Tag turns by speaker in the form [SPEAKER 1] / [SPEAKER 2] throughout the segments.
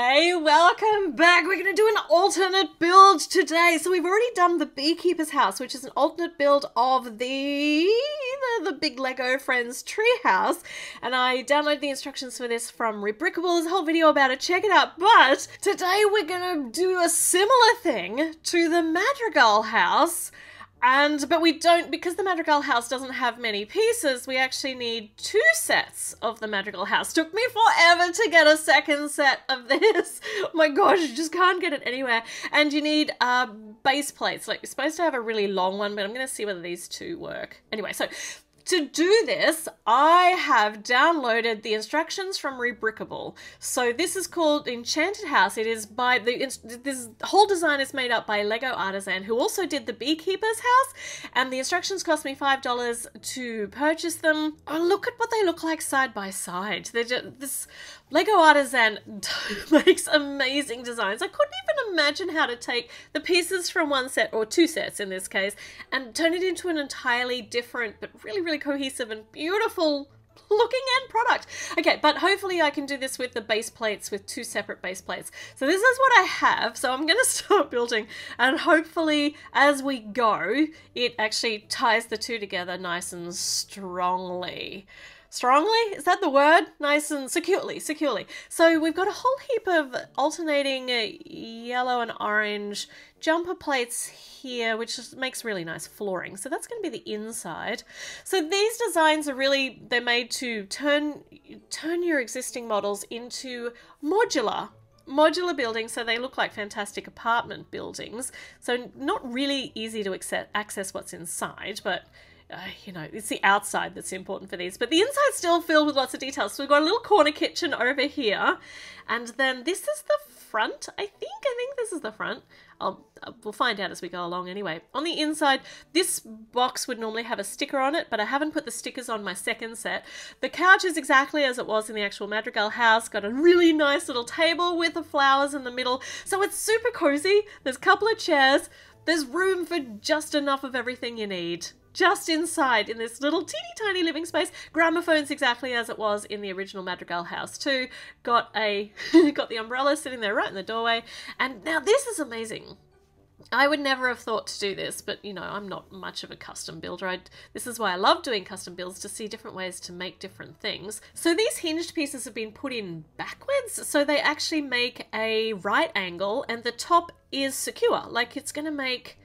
[SPEAKER 1] Hey, welcome back. We're going to do an alternate build today. So we've already done the Beekeeper's House, which is an alternate build of the the, the big Lego Friends treehouse. And I downloaded the instructions for this from Rebrickable. There's a whole video about it. Check it out. But today we're going to do a similar thing to the Madrigal House and but we don't because the Madrigal house doesn't have many pieces, we actually need two sets of the Madrigal house. Took me forever to get a second set of this. my gosh, you just can't get it anywhere. And you need uh base plates. Like you're supposed to have a really long one, but I'm gonna see whether these two work. Anyway, so to do this, I have downloaded the instructions from Rebrickable. So this is called Enchanted House. It is by the this whole design is made up by Lego Artisan, who also did the Beekeeper's House, and the instructions cost me five dollars to purchase them. Oh, look at what they look like side by side. They're just this Lego Artisan makes amazing designs. I couldn't even imagine how to take the pieces from one set, or two sets in this case, and turn it into an entirely different, but really, really cohesive and beautiful looking end product. Okay, but hopefully I can do this with the base plates with two separate base plates. So this is what I have. So I'm going to start building and hopefully as we go, it actually ties the two together nice and strongly strongly? Is that the word? Nice and securely securely. So we've got a whole heap of alternating uh, yellow and orange jumper plates here which makes really nice flooring. So that's going to be the inside. So these designs are really they're made to turn turn your existing models into modular modular buildings so they look like fantastic apartment buildings. So not really easy to access what's inside but uh, you know, it's the outside that's important for these, but the inside's still filled with lots of details. So we've got a little corner kitchen over here, and then this is the front, I think. I think this is the front. I'll, uh, we'll find out as we go along anyway. On the inside, this box would normally have a sticker on it, but I haven't put the stickers on my second set. The couch is exactly as it was in the actual Madrigal house. Got a really nice little table with the flowers in the middle. So it's super cozy. There's a couple of chairs. There's room for just enough of everything you need just inside in this little teeny tiny living space. Gramophone's exactly as it was in the original Madrigal house too. Got a got the umbrella sitting there right in the doorway. And now this is amazing. I would never have thought to do this, but you know, I'm not much of a custom builder. I, this is why I love doing custom builds to see different ways to make different things. So these hinged pieces have been put in backwards, so they actually make a right angle and the top is secure. Like it's going to make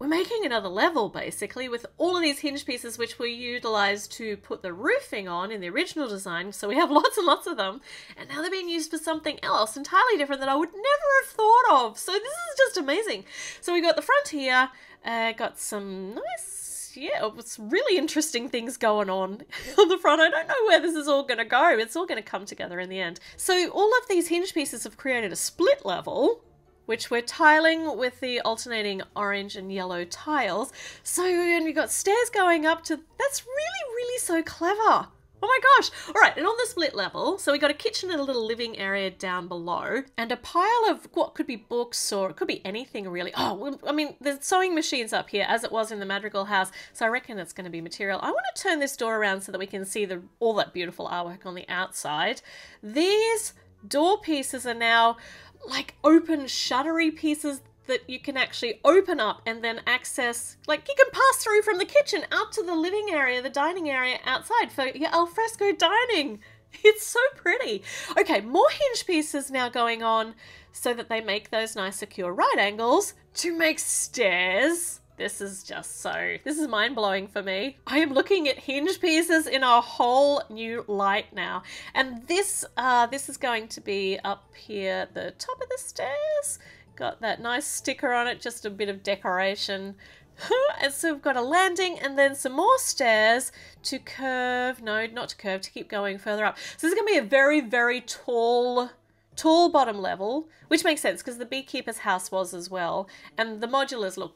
[SPEAKER 1] we're making another level basically with all of these hinge pieces which were utilized to put the roofing on in the original design so we have lots and lots of them and now they're being used for something else entirely different that I would never have thought of so this is just amazing so we got the front here uh, got some nice yeah, it's really interesting things going on on the front. I don't know where this is all going to go. It's all going to come together in the end. So all of these hinge pieces have created a split level which we're tiling with the alternating orange and yellow tiles. So and we've got stairs going up to, that's really, really so clever. Oh my gosh! All right, and on the split level, so we got a kitchen and a little living area down below, and a pile of what could be books or it could be anything really. Oh, I mean, the sewing machines up here as it was in the Madrigal house, so I reckon it's going to be material. I want to turn this door around so that we can see the all that beautiful artwork on the outside. These door pieces are now like open shuttery pieces that you can actually open up and then access like you can pass through from the kitchen out to the living area the dining area outside for your alfresco dining. It's so pretty. Okay more hinge pieces now going on so that they make those nice secure right angles to make stairs this is just so, this is mind blowing for me. I am looking at hinge pieces in a whole new light now. And this, uh, this is going to be up here at the top of the stairs. Got that nice sticker on it, just a bit of decoration. and so we've got a landing and then some more stairs to curve, no, not to curve, to keep going further up. So this is going to be a very, very tall tall bottom level, which makes sense because the beekeeper's house was as well. And the modulars look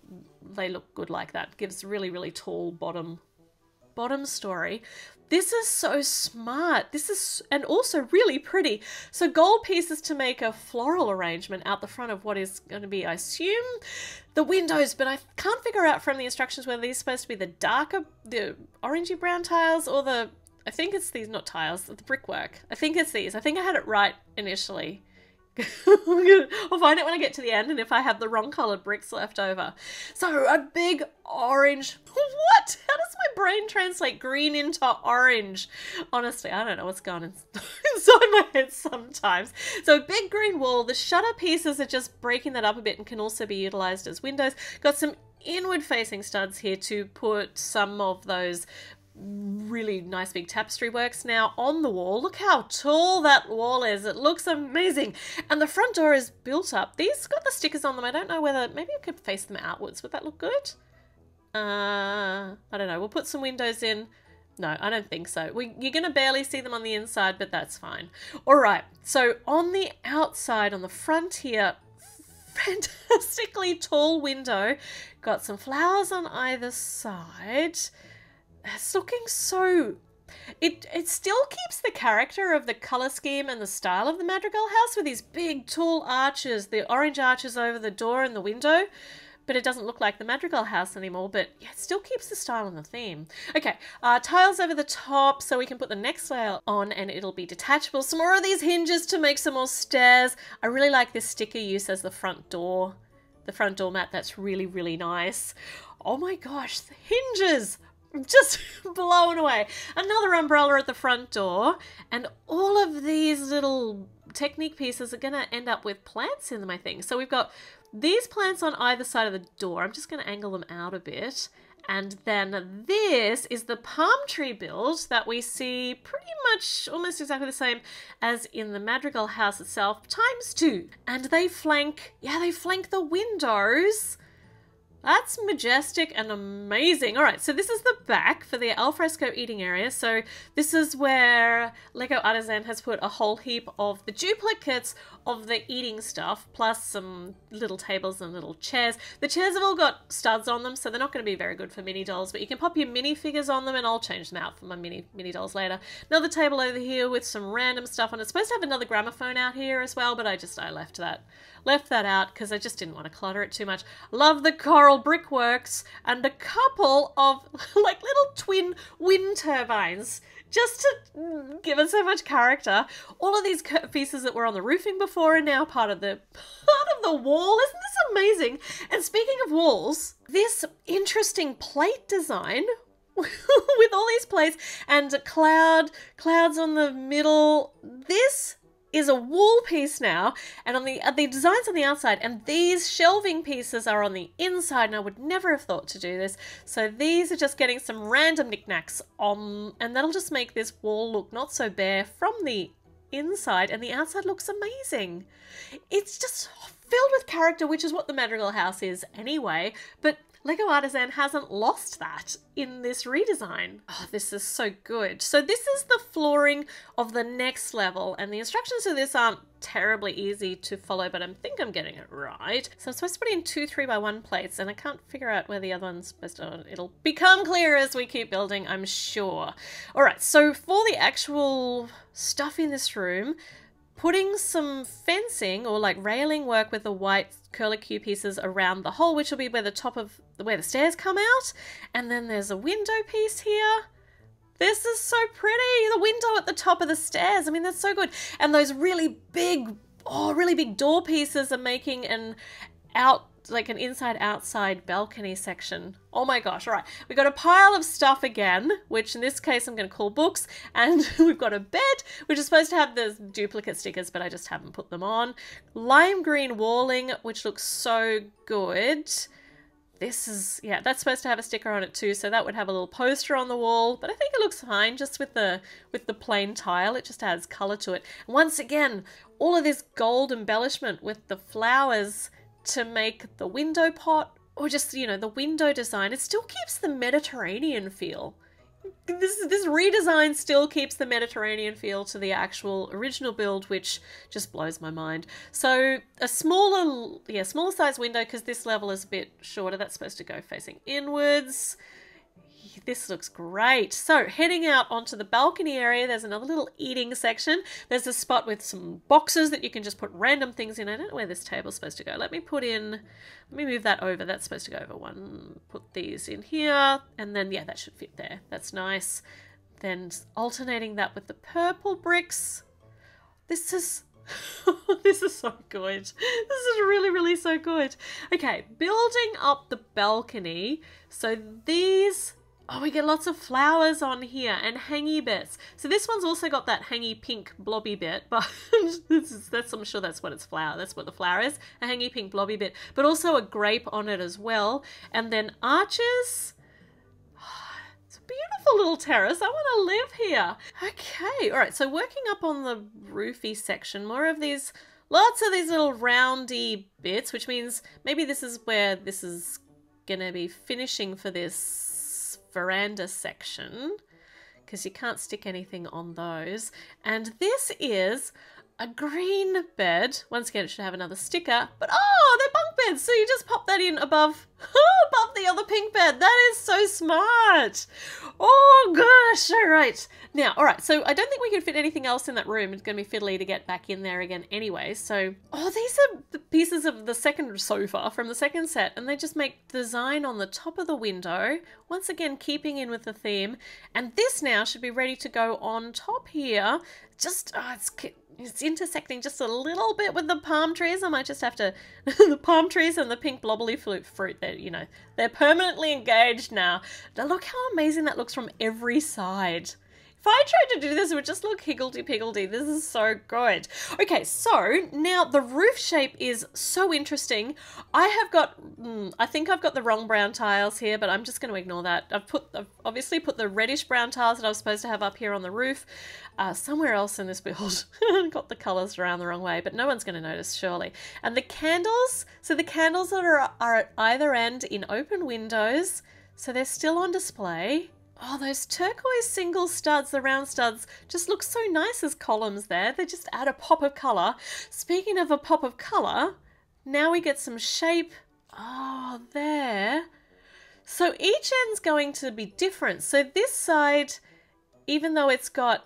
[SPEAKER 1] they look good like that. Gives really, really tall bottom bottom story. This is so smart. This is, and also really pretty. So gold pieces to make a floral arrangement out the front of what is going to be, I assume, the windows, but I can't figure out from the instructions whether these are supposed to be the darker, the orangey brown tiles or the, I think it's these, not tiles, the brickwork. I think it's these. I think I had it right initially. I'll find it when I get to the end and if I have the wrong coloured bricks left over. So a big orange. What? How does my brain translate green into orange? Honestly, I don't know what's going on inside my head sometimes. So a big green wall. The shutter pieces are just breaking that up a bit and can also be utilised as windows. Got some inward facing studs here to put some of those really nice big tapestry works now on the wall. Look how tall that wall is. It looks amazing. And the front door is built up. These got the stickers on them. I don't know whether, maybe I could face them outwards. Would that look good? Uh, I don't know. We'll put some windows in. No, I don't think so. We, you're going to barely see them on the inside, but that's fine. All right, so on the outside, on the front here, fantastically tall window. Got some flowers on either side. It's looking so it it still keeps the character of the color scheme and the style of the Madrigal house with these big tall arches, the orange arches over the door and the window. But it doesn't look like the Madrigal house anymore, but yeah, it still keeps the style and the theme. Okay, uh, tiles over the top so we can put the next layer on and it'll be detachable. Some more of these hinges to make some more stairs. I really like this sticker use as the front door. The front door mat, that's really, really nice. Oh my gosh, the hinges! Just blown away. Another umbrella at the front door, and all of these little Technic pieces are going to end up with plants in them, I think. So we've got these plants on either side of the door. I'm just going to angle them out a bit. And then this is the palm tree build that we see pretty much almost exactly the same as in the Madrigal house itself, times two. And they flank, yeah, they flank the windows that's majestic and amazing. All right, so this is the back for the alfresco eating area. So this is where Lego Artisan has put a whole heap of the duplicates of the eating stuff, plus some little tables and little chairs. The chairs have all got studs on them, so they're not going to be very good for mini dolls, but you can pop your mini figures on them and I'll change them out for my mini mini dolls later. Another table over here with some random stuff on it. It's supposed to have another gramophone out here as well, but I just, I left that left that out because I just didn't want to clutter it too much. Love the coral brickworks and a couple of like little twin wind turbines just to give it so much character. All of these pieces that were on the roofing before are now part of the part of the wall. Isn't this amazing? And speaking of walls, this interesting plate design with all these plates and cloud clouds on the middle. This is a wall piece now, and on the uh, the designs on the outside, and these shelving pieces are on the inside, and I would never have thought to do this. So these are just getting some random knickknacks on, and that'll just make this wall look not so bare from the inside, and the outside looks amazing. It's just filled with character, which is what the Madrigal house is anyway, but Lego Artisan hasn't lost that in this redesign. Oh, this is so good. So this is the flooring of the next level, and the instructions to this aren't terribly easy to follow, but I think I'm getting it right. So I'm supposed to put in two three by one plates, and I can't figure out where the other one's supposed to. It'll become clear as we keep building, I'm sure. All right, so for the actual stuff in this room, putting some fencing or like railing work with the white curlicue pieces around the hole, which will be where the top of where the stairs come out. And then there's a window piece here. This is so pretty. The window at the top of the stairs. I mean, that's so good. And those really big, oh, really big door pieces are making an out like an inside outside balcony section. Oh my gosh, all right. We've got a pile of stuff again, which in this case I'm going to call books, and we've got a bed, which is supposed to have the duplicate stickers, but I just haven't put them on. Lime green walling, which looks so good. This is, yeah, that's supposed to have a sticker on it too, so that would have a little poster on the wall, but I think it looks fine just with the with the plain tile. It just adds colour to it. Once again, all of this gold embellishment with the flowers to make the window pot or just, you know, the window design, it still keeps the Mediterranean feel. This this redesign still keeps the Mediterranean feel to the actual original build, which just blows my mind. So a smaller, yeah, smaller size window because this level is a bit shorter. That's supposed to go facing inwards this looks great. So heading out onto the balcony area, there's another little eating section. There's a spot with some boxes that you can just put random things in. I don't know where this table's supposed to go. Let me put in, let me move that over. That's supposed to go over one. Put these in here. And then, yeah, that should fit there. That's nice. Then alternating that with the purple bricks. This is this is so good. This is really, really so good. Okay, building up the balcony. So these Oh, we get lots of flowers on here and hangy bits. So this one's also got that hangy pink blobby bit, but is, that's, I'm sure that's what it's flower. That's what the flower is, a hangy pink blobby bit, but also a grape on it as well. And then arches. It's a beautiful little terrace. I want to live here. Okay, all right. So working up on the roofy section, more of these, lots of these little roundy bits, which means maybe this is where this is gonna be finishing for this veranda section because you can't stick anything on those. And this is a green bed. Once again, it should have another sticker, but oh, they're bunk beds. So you just pop that in above, above the other pink bed. That is so smart. Oh gosh, all right. Now, all right, so I don't think we can fit anything else in that room. It's going to be fiddly to get back in there again anyway. So, oh, these are the pieces of the second sofa from the second set, and they just make design on the top of the window. Once again, keeping in with the theme. And this now should be ready to go on top here. Just, oh, it's it's intersecting just a little bit with the palm trees. I might just have to the palm trees and the pink blobbly fruit fruit that you know they're permanently engaged now. Now look how amazing that looks from every side. If I tried to do this, it would just look higgledy-piggledy. This is so good. Okay, so now the roof shape is so interesting. I have got, mm, I think I've got the wrong brown tiles here, but I'm just going to ignore that. I've put, obviously put the reddish brown tiles that I was supposed to have up here on the roof uh, somewhere else in this build. got the colors around the wrong way, but no one's going to notice, surely. And the candles, so the candles are, are at either end in open windows, so they're still on display. Oh, those turquoise single studs, the round studs, just look so nice as columns there. They just add a pop of colour. Speaking of a pop of colour, now we get some shape. Oh, there. So each end's going to be different. So this side, even though it's got,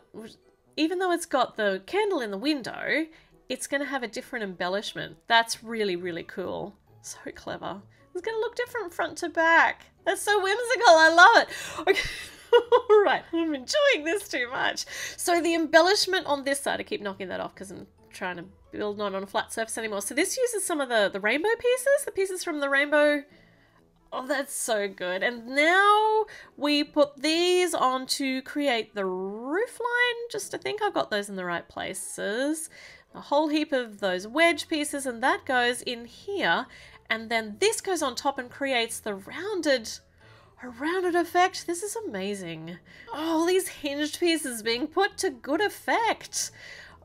[SPEAKER 1] even though it's got the candle in the window, it's going to have a different embellishment. That's really, really cool. So clever. It's going to look different front to back. That's so whimsical. I love it. Okay. All right, I'm enjoying this too much. So the embellishment on this side, I keep knocking that off because I'm trying to build not on a flat surface anymore. So this uses some of the, the rainbow pieces, the pieces from the rainbow. Oh, that's so good. And now we put these on to create the roof line. Just I think I've got those in the right places. A whole heap of those wedge pieces and that goes in here and then this goes on top and creates the rounded a rounded effect. This is amazing. Oh, these hinged pieces being put to good effect.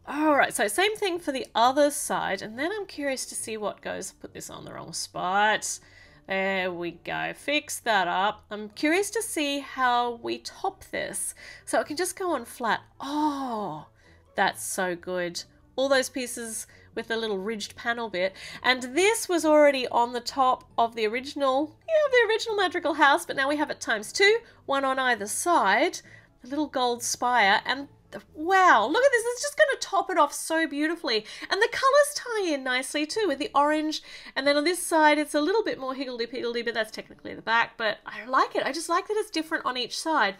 [SPEAKER 1] All right, so same thing for the other side, and then I'm curious to see what goes. Put this on the wrong spot. There we go. Fix that up. I'm curious to see how we top this. So it can just go on flat. Oh, that's so good. All those pieces with a little ridged panel bit. And this was already on the top of the original, yeah, the original Madrigal house, but now we have it times two, one on either side, the little gold spire, and wow, look at this. It's just going to top it off so beautifully. And the colours tie in nicely too with the orange. And then on this side, it's a little bit more higgledy-piggledy, but that's technically the back. But I like it. I just like that it's different on each side.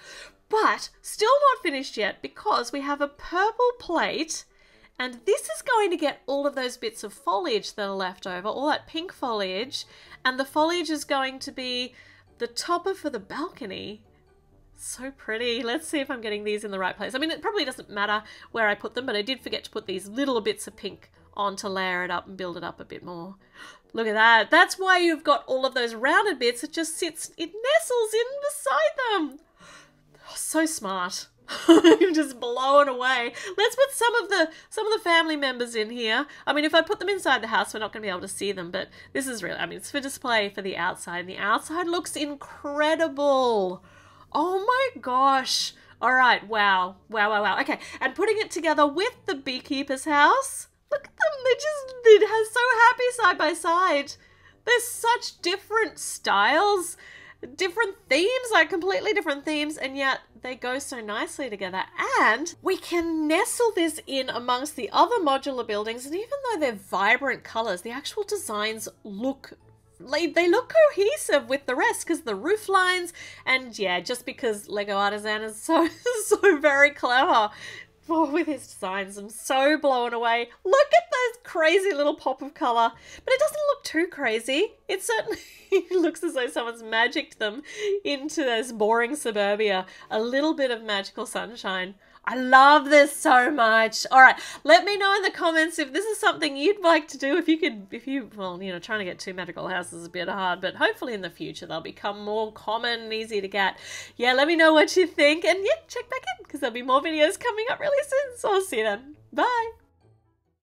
[SPEAKER 1] But still not finished yet because we have a purple plate and this is going to get all of those bits of foliage that are left over, all that pink foliage, and the foliage is going to be the topper for the balcony. So pretty. Let's see if I'm getting these in the right place. I mean, it probably doesn't matter where I put them, but I did forget to put these little bits of pink on to layer it up and build it up a bit more. Look at that. That's why you've got all of those rounded bits. It just sits, it nestles in beside them. Oh, so smart. I'm just blown away. Let's put some of the some of the family members in here. I mean, if I put them inside the house, we're not going to be able to see them. But this is really, I mean, it's for display for the outside. And the outside looks incredible. Oh my gosh. All right. Wow. Wow. Wow. Wow. Okay. And putting it together with the beekeeper's house. Look at them. They just has so happy side by side. There's such different styles different themes, like completely different themes, and yet they go so nicely together. And we can nestle this in amongst the other modular buildings, and even though they're vibrant colors, the actual designs look they look cohesive with the rest because the roof lines and yeah just because lego artisan is so so very clever Oh, with his designs, I'm so blown away. Look at this crazy little pop of colour. But it doesn't look too crazy. It certainly looks as though someone's magicked them into this boring suburbia. A little bit of magical sunshine. I love this so much. All right, let me know in the comments if this is something you'd like to do. If you could, if you, well, you know, trying to get two Madrigal houses is a bit hard, but hopefully in the future they'll become more common and easy to get. Yeah, let me know what you think, and yeah, check back in because there'll be more videos coming up really soon. So I'll see you then. Bye.